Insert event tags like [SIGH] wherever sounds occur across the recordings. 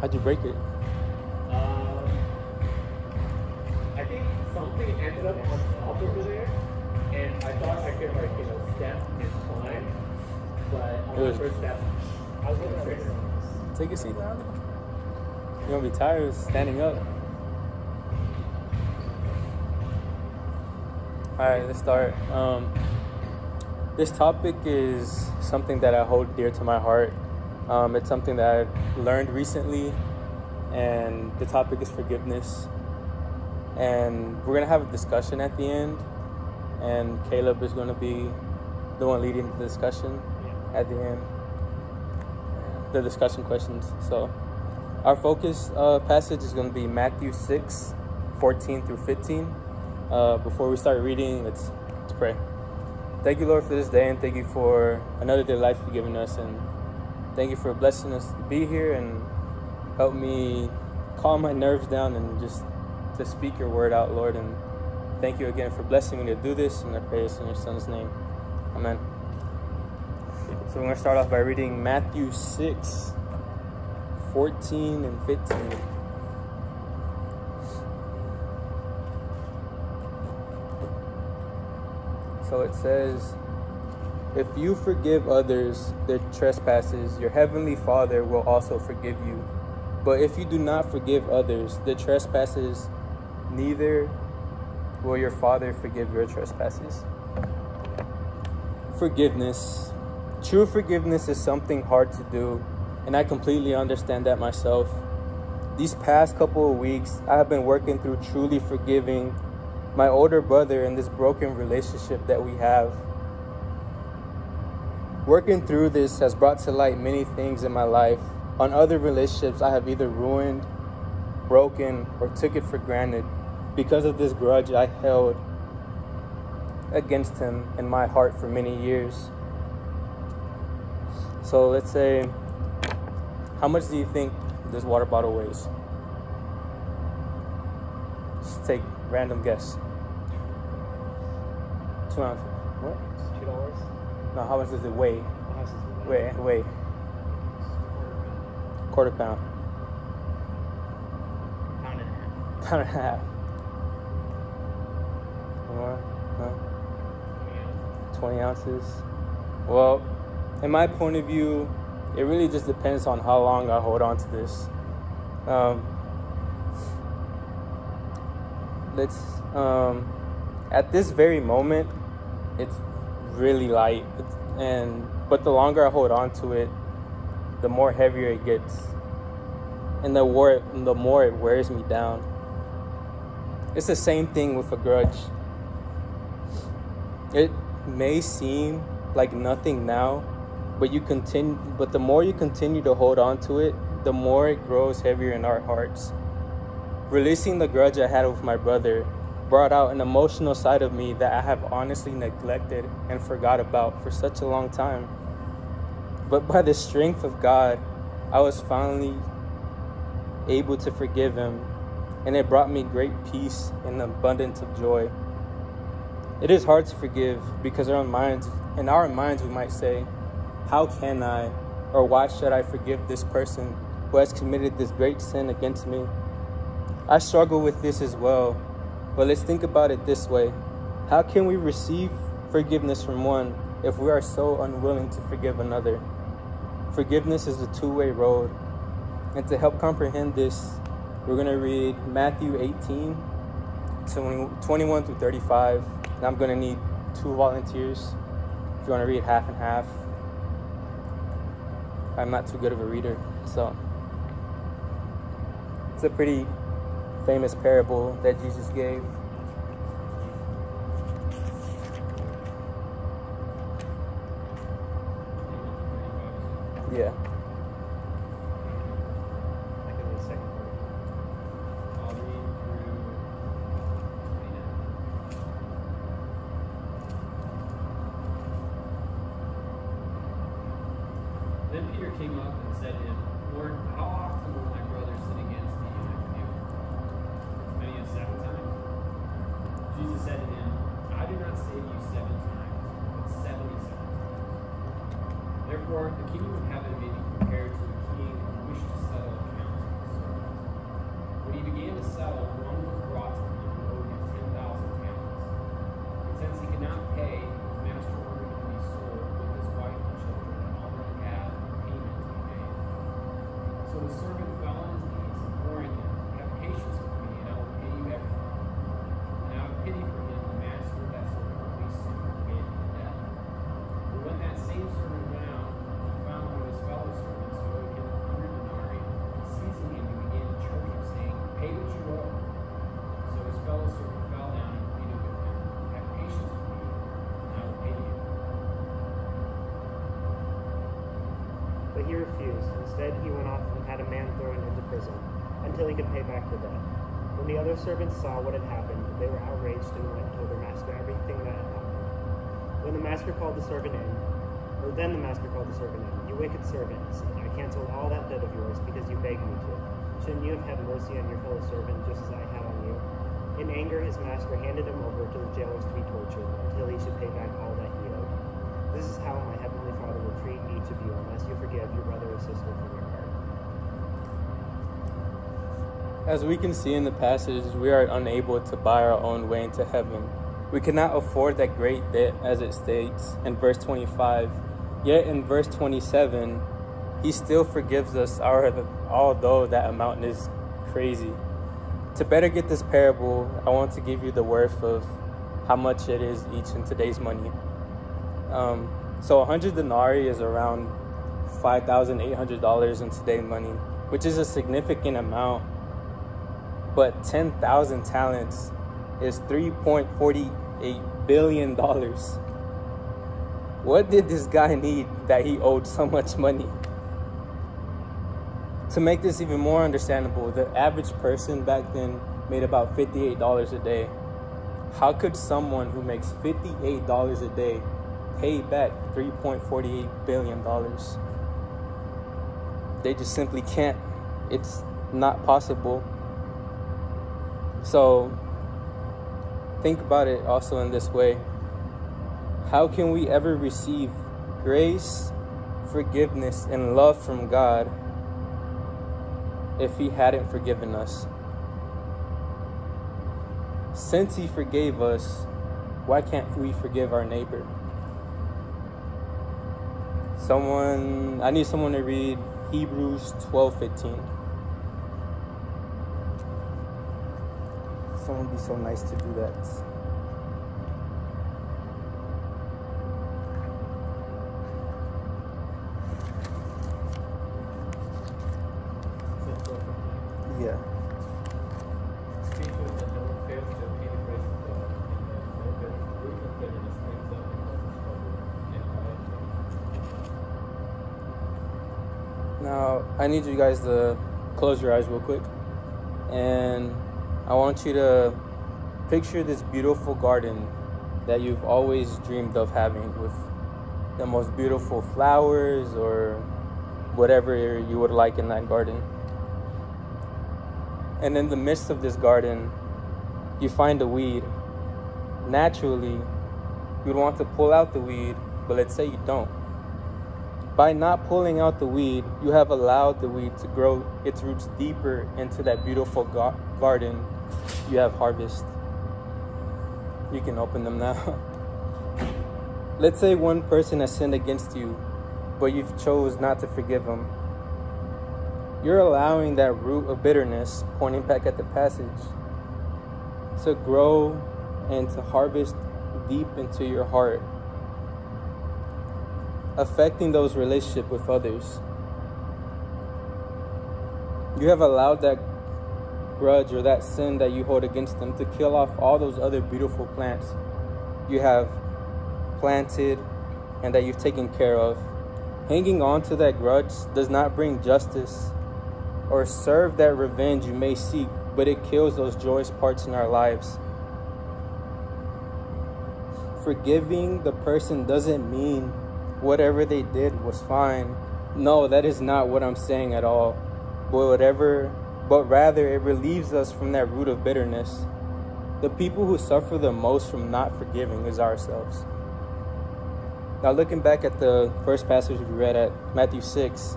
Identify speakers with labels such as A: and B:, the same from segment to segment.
A: How'd you break it?
B: Um, I think something ended up on top over there, and I thought I could like you know step and climb, but on the
A: was-
B: first step, I was gonna.
A: Take a seat down. You're gonna be tired standing up. All right, let's start. Um, this topic is something that I hold dear to my heart. Um, it's something that I've learned recently, and the topic is forgiveness. And we're gonna have a discussion at the end, and Caleb is gonna be the one leading the discussion at the end the discussion questions. So, our focus uh, passage is going to be Matthew 6 14 through 15. Uh, before we start reading, let's, let's pray. Thank you, Lord, for this day, and thank you for another day of life you've given us. And thank you for blessing us to be here and help me calm my nerves down and just to speak your word out, Lord. And thank you again for blessing me to do this. And I pray this in your son's name. Amen. So we're going to start off by reading Matthew 6, 14 and 15. So it says, If you forgive others their trespasses, your heavenly Father will also forgive you. But if you do not forgive others their trespasses, neither will your Father forgive your trespasses. Forgiveness. True forgiveness is something hard to do, and I completely understand that myself. These past couple of weeks, I have been working through truly forgiving my older brother in this broken relationship that we have. Working through this has brought to light many things in my life. On other relationships, I have either ruined, broken, or took it for granted because of this grudge I held against him in my heart for many years. So let's say, how much do you think this water bottle weighs? Just take random guess. Two ounces. What?
B: Two dollars.
A: No, how much does it weigh?
B: How much is it?
A: Weigh, weigh. Quarter pound.
B: Pound and a half.
A: Pound and a half. More? No? 20 ounces. Well, in my point of view, it really just depends on how long I hold on to this. Um, let's, um, at this very moment, it's really light, and but the longer I hold on to it, the more heavier it gets, and the more it, the more it wears me down. It's the same thing with a grudge. It may seem like nothing now, but you continue but the more you continue to hold on to it, the more it grows heavier in our hearts. Releasing the grudge I had with my brother brought out an emotional side of me that I have honestly neglected and forgot about for such a long time. But by the strength of God, I was finally able to forgive him, and it brought me great peace and abundance of joy. It is hard to forgive because our minds, in our minds, we might say, How can I, or why should I forgive this person who has committed this great sin against me? I struggle with this as well, but let's think about it this way How can we receive forgiveness from one if we are so unwilling to forgive another? Forgiveness is a two way road. And to help comprehend this, we're going to read Matthew 18, 20, 21 through 35. And I'm going to need two volunteers if you want to read half and half. I'm not too good of a reader, so it's a pretty famous parable that Jesus gave. Yeah.
B: I can read the second part.
C: I'll read through 29. Then Peter came up and said to him, Therefore, the kingdom of heaven may be compared to a king who wished to settle accounts with his servants. When he began to settle, one was brought to him who owed him 10,000 talents. And since he could not pay, his master ordered him to be sold with his wife and children and all
D: that he had, payment to be made. So the servant prison until he could pay back the debt. When the other servants saw what had happened, they were outraged and went and told their master everything that had happened. When the master called the servant in, or then the master called the servant in, You wicked servant, said, I canceled all that debt of yours because you begged me to. Shouldn't you have had mercy on your fellow servant just as I had on you? In anger, his master handed him over to the jailers to be tortured until he should pay back all that he owed. This is how my heavenly Father will treat each of you unless you forgive your brother or sister
A: As we can see in the passage, we are unable to buy our own way into heaven. We cannot afford that great debt, as it states in verse 25. Yet in verse 27, he still forgives us, our, although that amount is crazy. To better get this parable, I want to give you the worth of how much it is each in today's money. Um, so 100 denarii is around $5,800 in today's money, which is a significant amount. But 10,000 talents is 3.48 billion dollars. What did this guy need that he owed so much money? To make this even more understandable, the average person back then made about $58 a day. How could someone who makes $58 a day pay back $3.48 billion? They just simply can't. It's not possible. So, think about it also in this way How can we ever receive grace, forgiveness, and love from God if He hadn't forgiven us? Since He forgave us, why can't we forgive our neighbor? Someone, I need someone to read Hebrews 12 15. Someone be so nice to do that. Yeah. Now, I need you guys to close your eyes real quick. And I want you to picture this beautiful garden that you've always dreamed of having with the most beautiful flowers or whatever you would like in that garden. And in the midst of this garden, you find a weed. Naturally, you'd want to pull out the weed, but let's say you don't. By not pulling out the weed, you have allowed the weed to grow its roots deeper into that beautiful gar- garden you have harvest. You can open them now. [LAUGHS] Let's say one person has sinned against you, but you've chose not to forgive them. You're allowing that root of bitterness, pointing back at the passage, to grow and to harvest deep into your heart affecting those relationships with others. You have allowed that grudge or that sin that you hold against them to kill off all those other beautiful plants you have planted and that you've taken care of. Hanging on to that grudge does not bring justice or serve that revenge you may seek, but it kills those joyous parts in our lives. Forgiving the person doesn't mean whatever they did was fine. No, that is not what I'm saying at all. But whatever, but rather it relieves us from that root of bitterness. The people who suffer the most from not forgiving is ourselves. Now, looking back at the first passage we read at Matthew 6,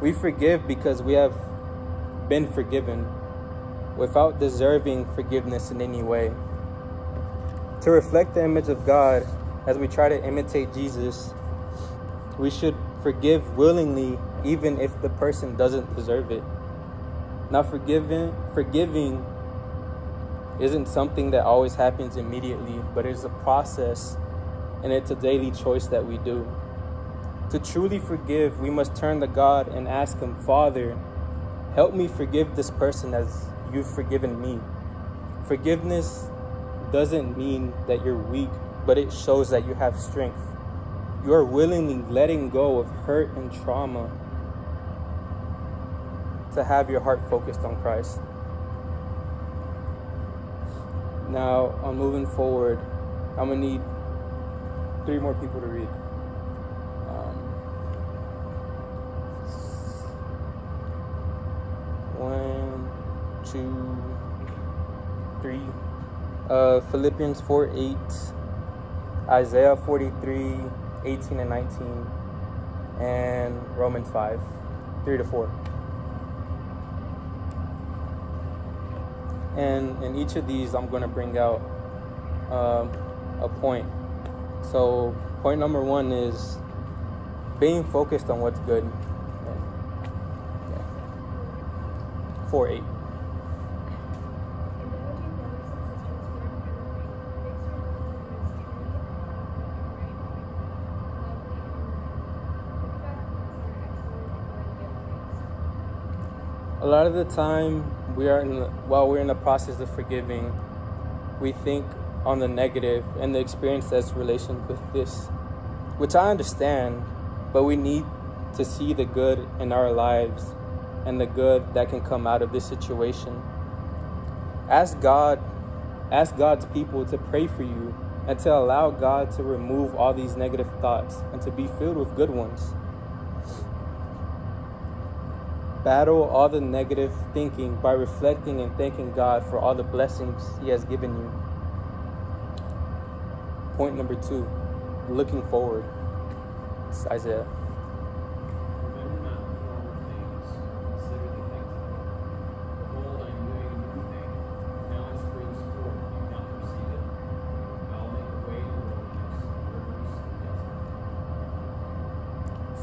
A: we forgive because we have been forgiven without deserving forgiveness in any way. To reflect the image of God as we try to imitate Jesus, we should forgive willingly even if the person doesn't deserve it. Now, forgiving, forgiving isn't something that always happens immediately, but it's a process and it's a daily choice that we do. To truly forgive, we must turn to God and ask Him, Father, help me forgive this person as you've forgiven me. Forgiveness doesn't mean that you're weak, but it shows that you have strength. You are willingly letting go of hurt and trauma to have your heart focused on Christ. Now, on moving forward, I'm gonna need three more people to read. Um, one, two, three. Uh, Philippians 4 8, Isaiah 43 18 and 19, and Romans 5 3 to 4. And in each of these, I'm going to bring out um, a point. So, point number one is being focused on what's good. 4 8. A lot of the time, we are in the, while we're in the process of forgiving, we think on the negative and the experience that's relation with this, which I understand, but we need to see the good in our lives and the good that can come out of this situation. Ask God, ask God's people to pray for you and to allow God to remove all these negative thoughts and to be filled with good ones. Battle all the negative thinking by reflecting and thanking God for all the blessings He has given you. Point number two looking forward. It's Isaiah.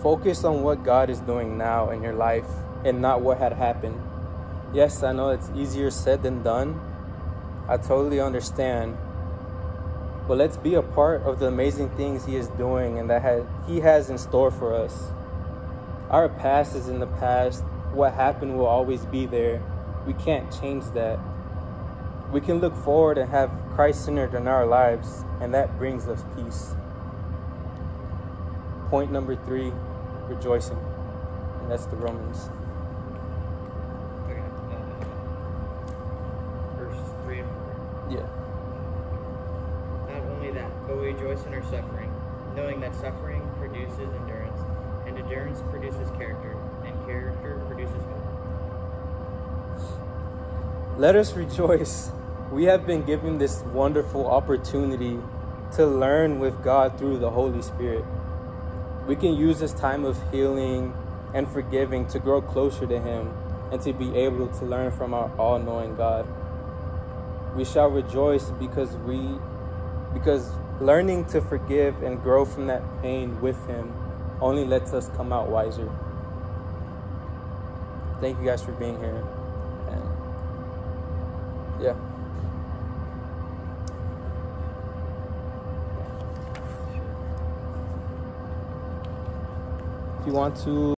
A: Focus on what God is doing now in your life and not what had happened. Yes, I know it's easier said than done. I totally understand. But let's be a part of the amazing things He is doing and that He has in store for us. Our past is in the past. What happened will always be there. We can't change that. We can look forward and have Christ centered in our lives, and that brings us peace. Point number three rejoicing. And that's the Romans.
E: Okay. Uh, verse 3 and 4.
A: Yeah.
E: Not only that, but we rejoice in our suffering, knowing that suffering produces endurance, and endurance produces character, and character produces hope.
A: Let us rejoice. We have been given this wonderful opportunity to learn with God through the Holy Spirit. We can use this time of healing and forgiving to grow closer to Him and to be able to learn from our all knowing God. We shall rejoice because we, because learning to forgive and grow from that pain with Him only lets us come out wiser. Thank you guys for being here. And yeah. If you want to